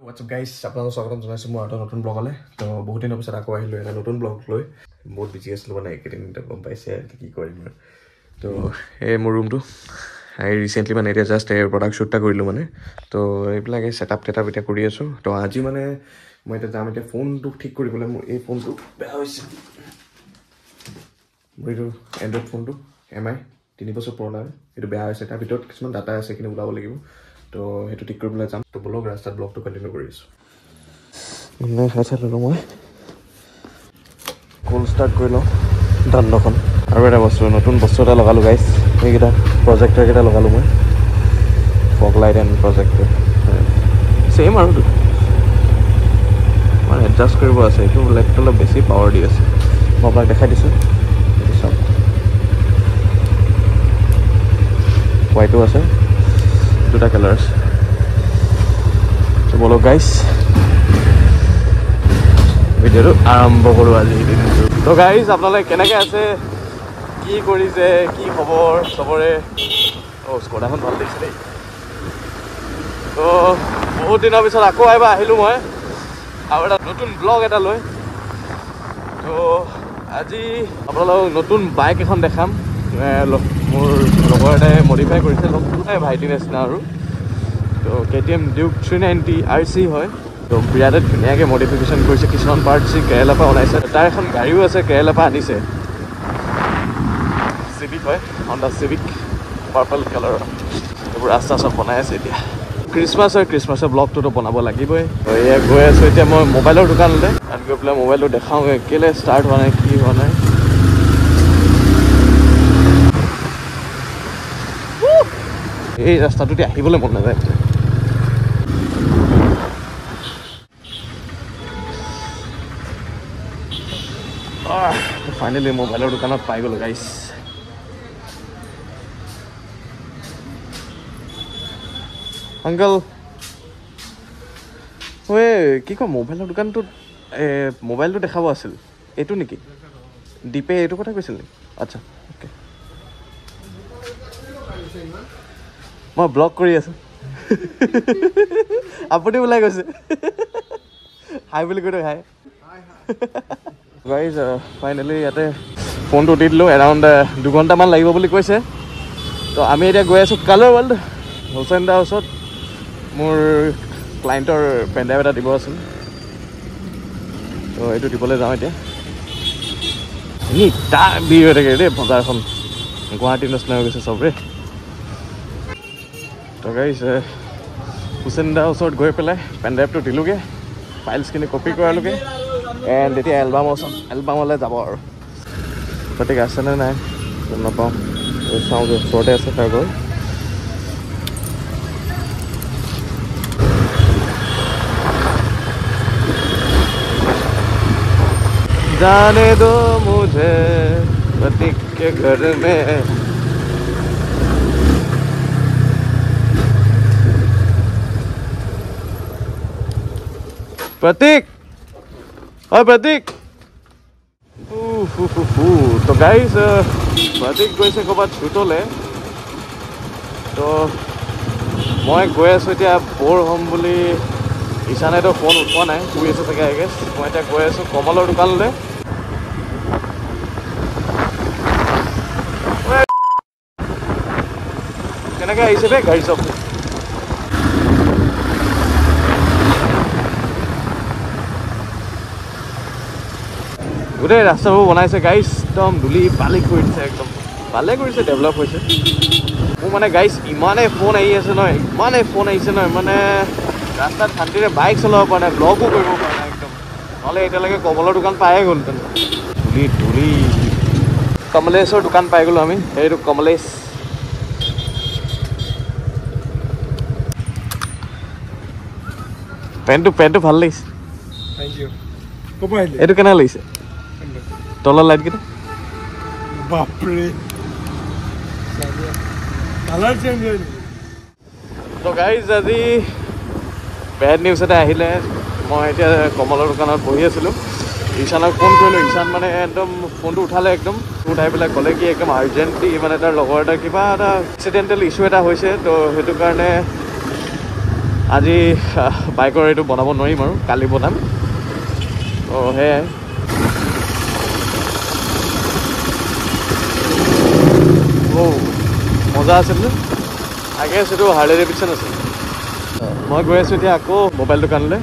WhatsApp guys আপোনালোকক স্বাগতম জনাইছোঁ মোৰ এটা নতুন ব্লগলৈ তো বহুত দিনৰ পিছত আকৌ আহিলোঁ এটা নতুন ব্লগ লৈ বহুত বিজি আছিলোঁ মানে এইকেইদিন এতিয়া গম পাইছে কি কৰিম আৰু তো এই মোৰ ৰুমটো ৰিচেণ্টলি মানে এতিয়া জাষ্ট প্ৰডাক্ট শ্বুট এটা কৰিলোঁ মানে তো এইবিলাক এই ছেটআপ টেটআপ এতিয়া কৰি আছোঁ তো আজি মানে মই এতিয়া যাম এতিয়া ফোনটো ঠিক কৰিবলৈ মোৰ এই ফোনটো বেয়া হৈছে মোৰ এইটো এণ্ড্ৰইড ফোনটো এম আই তিনি বছৰ পুৰণা এইটো বেয়া হৈছে তাৰ ভিতৰত কিছুমান ডাটা আছে সেইখিনি ওলাব লাগিব তো সেইটো ঠিক কৰিবলৈ যাম। তো বলক ৰাস্তাত ব্লগটো কণ্টিনিউ কৰি খাই চাই ল'লোঁ মই। কোল ষ্টাৰ্ট কৰি লওঁ দণ্ডখন। আৰু এটা বস্তু নতুন বস্তু এটা লগালোঁ গাইছ এইকেইটা প্ৰজেক্টৰকেইটা লগালোঁ মই। Fog light and projector same আৰু মানে এডজাষ্ট কৰিব আছে। এইটো লাইটটো অলপ বেছি পাৱাৰ দি আছে। মই আপোনাক দেখাই দিছোঁ। হোৱাইটো আছে। দুটা কালাৰ আছে। বলক গাইছ ভিডিঅ'টো আৰম্ভ কৰোঁ আজি। দিনটো তো গাইজ আপোনালোকে কেনেকৈ আছে? কি কৰিছে? কি খবৰ? চবৰে? অঁ স্কৰ্ডাখন ভাল লাগিছে দেই। তো বহুত দিনৰ পিছত আকৌ এবাৰ আহিলোঁ মই। আৰু এটা নতুন ব্লগ এটা লৈ। তো আজি আপোনালোকক নতুন বাইক এখন দেখাম। মোৰ লগৰ এটাই মডিফাই কৰিছে লগ এই ভাইটিৰ নিচিনা আৰু। তো K T M Duke three ninety R C হয়। তো বিৰাটে ধুনীয়াকৈ মডিফিকেশ্যন কৰিছে কিছুমান পাৰ্ট সি কেৰেলাৰ পৰা বনাইছে তাৰ এখন গাড়ীও আছে কেৰেলাৰ পৰা আনিছে। চিভিক হয় হণ্ডা চিভিক পাৰ্পল কালাৰৰ এইবোৰ ৰাস্তা চব বনাই আছে এতিয়া। খ্ৰীষ্টমাছ হয় খ্ৰীষ্টমাছৰ ব্লগটোতো বনাব লাগিবই। এয়া গৈ আছোঁ এতিয়া মই মোবাইলৰ দোকানলৈ। তাত গৈ পেলাই মোবাইলটো দেখাওঁগৈ কেলৈ ষ্টাৰ্ট হোৱা নাই কি হোৱা নাই। এই ৰাস্তাটোতে আহিবলৈ মন নাযায় ফাইনেলি মোবাইলৰ দোকানত পাই গ'লোঁ গাইছ আংকল ঐ কি কয় মোবাইলৰ দোকানটোত মোবাইলটো দেখাব আছিল। এইটো নেকি? ডিপে এইটো কথা কৈছিল নেকি? আচ্ছা অ'কে মই ব্লগ কৰি আছোঁ। আপুনি ওলাই গৈছে। হাই বুলি কৈ দিয়ক হাই গাইজ ফাইনেলি ইয়াতে ফোনটো দি দিলোঁ এৰাউণ্ড দুঘণ্টামান লাগিব বুলি কৈছে। তো আমি এতিয়া গৈ আছোঁ কালাৰ ৱৰ্ল্ড হুছেইন দাৰ ওচৰত। মোৰ ক্লাইণ্টৰ পেনড্ৰাইভ এটা দিব আছিল। তো এইটো দিবলৈ যাওঁ এতিয়া। নিতা ভিৰ হৈ থাকে দেই বজাৰখন। গুৱাহাটীৰ নিচিনা হৈ গৈছে চবৰে তো গাইজ হুছেইন দাৰ ওচৰত গৈ পেলাই পেনড্ৰাইভটো দিলোঁগৈ ফাইলছখিনি কপি কৰালোগৈ এণ্ড এতিয়া এলবামৰ ওচৰত এলবামলৈ যাব আৰু গতিকে আছেনে নাই গম নাপাওঁ এই চাওঁ যে ওচৰতে আছে তাৰ গৈ जाने दो मुझे प्रतीक के घर में Batik. Oh, Batik. Uh, uh, uh, uh. To guys, uh, Batik goes to go to the So, my guess is that poor humbly is a little phone with one, eh? Who is the guy, I guess? My guess is Kamala to call it. Can I guys say that? Guys, গোটেই ৰাস্তাবোৰ বনাইছে গাইছ একদম ধূলি বালি কৰি দিছে একদম। ভালে কৰিছে ডেভেলপ হৈছে। মোৰ মানে গাইছ ইমানেই ফোন আহি আছে নহয় ইমানেই ফোন আহিছে নহয় মানে ৰাস্তাত শান্তিৰে বাইক চলাব পৰা নাই ব্লগো কৰিব পৰা নাই একদম। নহ'লে এতিয়ালৈকে কমলৰ দোকান পায়ে গ'লহেঁতেন ধূলি ধূলি। কমলেশৰ দোকান পাই গ'লোঁ আমি সেইটো কমলেশ। পেণ্টটো পেণ্টটো ভাল লাগিছে। এইটো কেনেকৈ লাগিছে? তলৰ লাইটকেইটা বাপৰে। কালাৰ চেঞ্জ হয় নেকি? তো গাইজ আজি বেড নিউজ এটা আহিলে। মই এতিয়া কমলৰ দোকানত বহি আছিলোঁ। ঈশানক ফোন কৰিলোঁ। ঈশান মানে একদম ফোনটো উঠালে একদম। উঠাই পেলাই ক'লে কি একদম আৰ্জেণ্টলি মানে তাৰ লগৰ এটা কিবা এটা এক্সিডেণ্টেল ইছ্যু এটা হৈছে। তো সেইটো কাৰণে আজি বাইকৰ এইটো বনাব নোৱাৰিম আৰু। কালি বনাম। অঁ সেয়াই। অ' মজা আছিল নে? আগে আছে এইটো হাৰ্লে ডেভিডছন আছিল। মই গৈ আছোঁ এতিয়া আকৌ মোবাইল দোকানলৈ।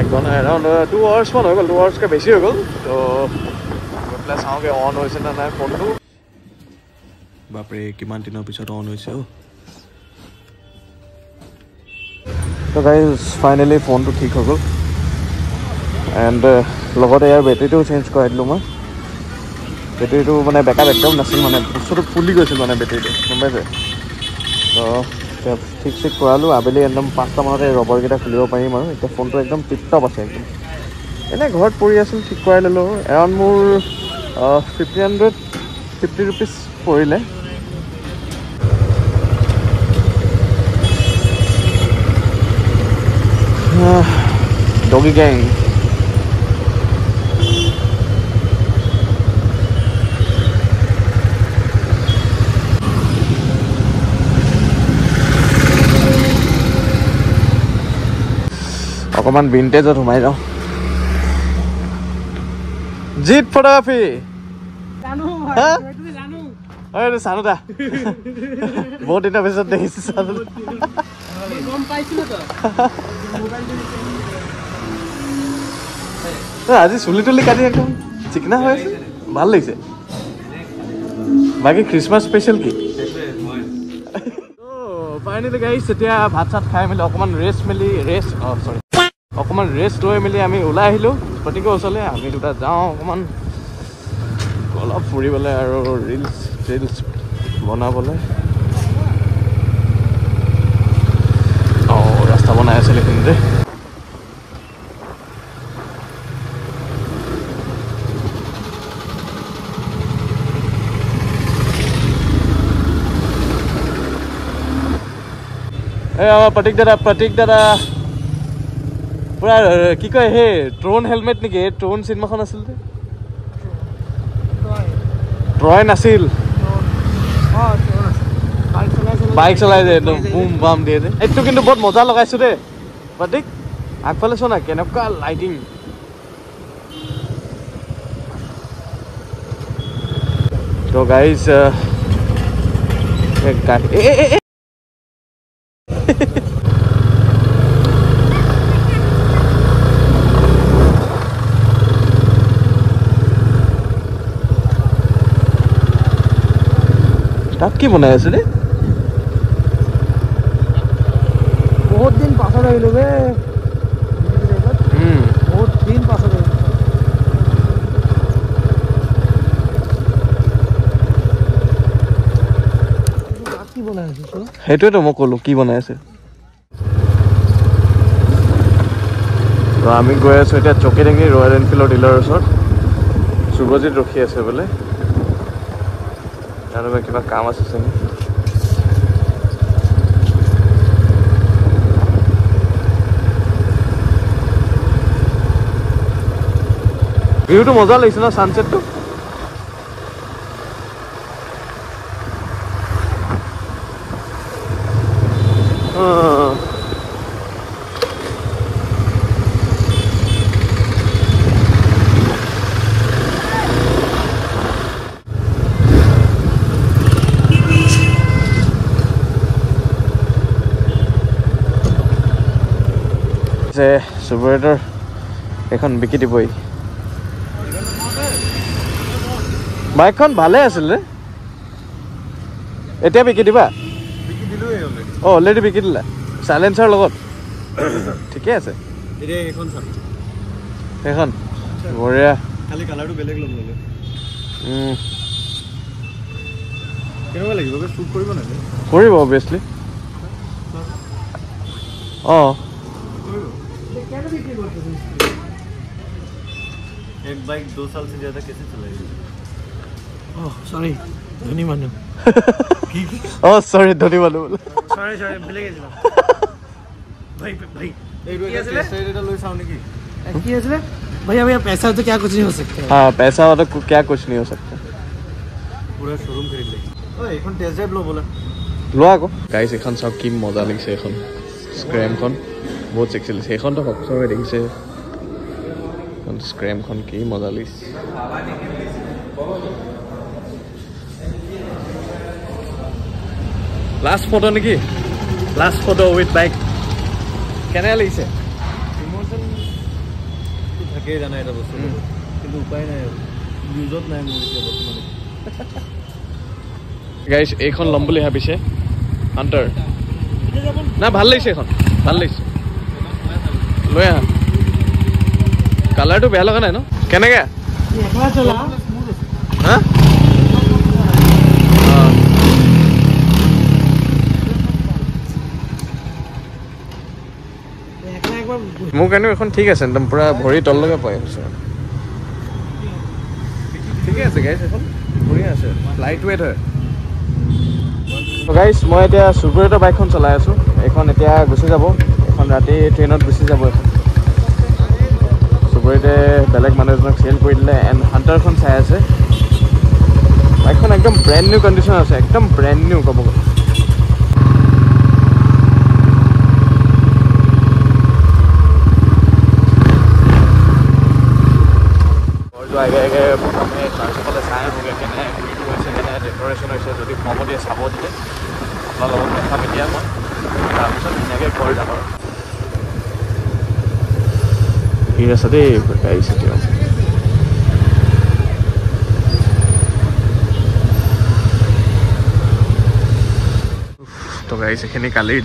এক ঘণ্টা এৰাউণ্ড টু আৱাৰ্ছমান হৈ গ'ল টু আৱাৰ্ছকৈ বেছি হৈ গ'ল। তো গৈ পেলাই চাওঁগৈ অন হৈছে নে নাই ফোনটো। বাপৰে কিমান দিনৰ পিছত অন হৈছে অ' তো গাইজ ফাইনেলি ফোনটো ঠিক হৈ গ'ল। এণ্ড লগতে ইয়াৰ বেটেৰীটোও চেঞ্জ কৰাই দিলোঁ মই। বেটেৰীটো মানে বেকআপ একদম নাছিল মানে বস্তুটো ফুলি গৈছিল মানে বেটেৰীটো গম পাইছে? তো ঠিক ঠিক কৰালোঁ আবেলি একদম পাঁচটামানতে ৰবৰকেইটা খুলিব পাৰিম আৰু এতিয়া ফোনটো একদম টিপটপ আছে একদম। এনেই ঘৰত পৰি আছিল ঠিক কৰাই ল'লোঁ এৰাউণ্ড মোৰ ফিফটিন হাণ্ড্ৰেড ফিফটি ৰুপিজ পৰিলে। ডগি গেং অকণমান ভিনটেজত সোমাই যাওঁ। জিত ফটোগ্ৰাফী। চানো দা। বহুত দিনৰ পিছত দেখিছোঁ চানো আজি চুলি তুলি কাটি একদম চিকনা হৈ আছে। ভাল লাগিছে। বাকী খ্ৰীষ্টমাছ স্পেচিয়েল কি? ফাইনেলি গাইছ এতিয়া ভাত চাত খাই মেলি অকণমান ৰেষ্ট মেলি ৰেষ্ট অঁ চৰি অকণমান ৰেষ্ট লৈ মেলি আমি ওলাই আহিলোঁ। প্ৰতিকৰ ওচৰলৈ আমি দুটা যাওঁ অকণমান। অলপ ফুৰিবলৈ আৰু ৰিলচ ৰিলচ বনাবলৈ। অঁ ৰাস্তা বনাই আছিল এইখিনিতে এই আমাৰ প্ৰতীক দাদা প্ৰতীক দাদা। পূৰা কি কয় সেই ট্ৰ'ন হেলমেট নেকি? এই ট্ৰ'ন চিনেমাখন আছিল যে? ট্ৰয় নাছিল বাইক চলাই যে একদম বুম বাম দিয়ে যে। এইটো কিন্তু বহুত মজা লগাইছো দেই। প্ৰতীক আগফালে চোৱা না কেনেকুৱা লাইটিং তো তাত কি বনাই আছে দেই বহুত দিন পাছত আহিলো বে। বহুত দিন পাছত আহিলো। সেইটোৱেতো মই ক'লো কি বনাই আছে আমি গৈ আছোঁ এতিয়া চকিডাঙি ৰয়েল এনফিল্ডৰ ডিলাৰৰ ওচৰত। শুভজিত ৰখি আছে বোলে। তেওঁলোকে কিবা কাম আছে চাগে ভিউটো মজা লাগিছে ন ছানছেটটো অঁ যে চুপাৰেটৰ এখন বিকি দিবই। বাইকখন ভালে আছিল এতিয়া বিকি দিবা? অঁ অলৰেডি বিকি দিলা। চাইলেঞ্চাৰ লগত? ঠিকে আছে। সেইখন বঢ়িয়া। খালি কালাৰটো বেলেগ ল'ম ল'লে উম, কেনেকুৱা লাগিব বে? শ্বুট কৰিব क्या बिक्री करते हो एक बाइक दो साल से ज्यादा कैसे चलाई सॉरी धोनी मानो ओह सॉरी धोनी मानो सॉरी सॉरी भूल गए जी भाई भाई भैया भैया पैसा तो क्या कुछ नहीं हो सकता हाँ पैसा वाला तो क्या कुछ नहीं हो सकता पूरा शोरूम खरीद ले ओए एक टेस्ट ड्राइव लो बोला लो आको गाइस एखन सब की मजा लिखे एखन स्क्रैम कौन বহুত চেক্সি লাগিছে। সেইখনতো সকলোৱে দেখিছে। সেইখন স্ক্ৰেমখন কি মজা লাগিছে। লাষ্ট ফটো নেকি? লাষ্ট ফটো উইথ বাইক কেনেকৈ লাগিছে? থাকেই জানা এটা বস্তু। কিন্তু উপায় নাই আৰু। নিউজত নাই মোৰ এতিয়া বৰ্তমান। গাইছ এইখন ল'ম বুলি ভাবিছে। হাণ্টাৰ না ভাল লাগিছে এইখন। ভাল লাগিছে। লৈ আহা। কালাৰটো বেয়া লগা নাই ন? কেনেকৈ? হা? মোৰ কাৰণেও এখন ঠিক আছে একদম পূৰা ভৰি তললৈকে পাই আছে ঠিকে আছে গাইছ এখন বঢ়িয়া আছে। লাইট ৱেইট হয় গাইছ মই এতিয়া চুবুৰীতৰ বাইকখন চলাই আছোঁ। এইখন এতিয়া গুচি যাব। ৰাতি ট্ৰেইনত গুচি যাব এখন চুবুৰীতে বেলেগ মানুহ এজনক চেল কৰি দিলে এণ্ড হাণ্টাৰখন চাই আছে। বাইকখন একদম ব্ৰেণ্ড নিউ কণ্ডিশ্যন আছে একদম ব্ৰেণ্ড নিউ ক'ব গ'লে। ঘৰটো আগে প্ৰথমে চাই আহোঁগৈ কেনে হৈছে যদি কম দিয়ে চাব দিয়ে আপোনাৰ লগত দেখাম এতিয়া মই তাৰপিছত ধুনীয়াকৈ ঘৰ যাম আৰু। গাড়ী এইখিনি কালিৰ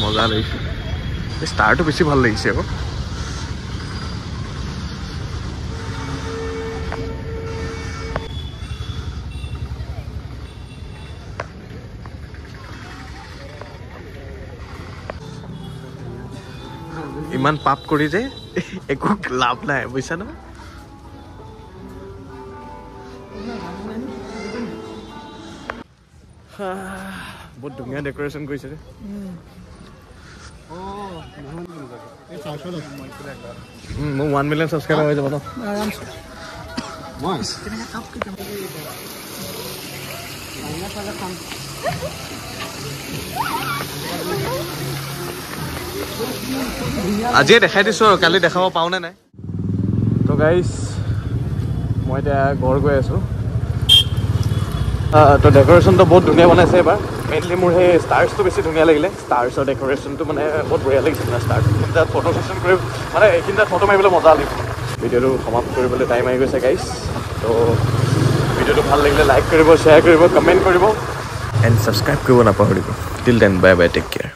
মজা লাগিছে ষ্টাৰটো বেছি ভাল লাগিছে আকৌ ইমান পাপ কৰি যে একো লাভ নাই বুজিছা ন বহুত ধুনীয়া ডেক'ৰেশ্যন কৰিছে মোৰ ওৱান মিলিয়ন ছাবস্ক্ৰাইবাৰ হৈ যাব ন? আজিয়ে দেখাই দিছোঁ আৰু কালি দেখাব পাওঁনে নাই? তো গাইজ মই এতিয়া ঘৰ গৈ আছোঁ। তো ডেক'ৰেশ্যনটো বহুত ধুনীয়া বনাইছে এইবাৰ। মেইনলি মোৰ সেই ষ্টাৰ্ছটো বেছি ধুনীয়া লাগিলে। ষ্টাৰ্ছৰ ডেক'ৰেশ্যনটো মানে বহুত বঢ়িয়া লাগিছে মানে ষ্টাৰ্ছ এইখিনি তাত ফটো ছেশ্যন কৰি মানে এইখিনি তাত ফটো মাৰিবলৈ মজা লাগিব। ভিডিঅ'টো সমাপ্ত কৰিবলৈ টাইম আহি গৈছে গাইজ তো ভিডিঅ'টো ভাল লাগিলে লাইক কৰিব শ্বেয়াৰ কৰিব কমেণ্ট কৰিব। এণ্ড ছাবস্ক্ৰাইব কৰিব নাপাহৰিব। Till then bye bye take care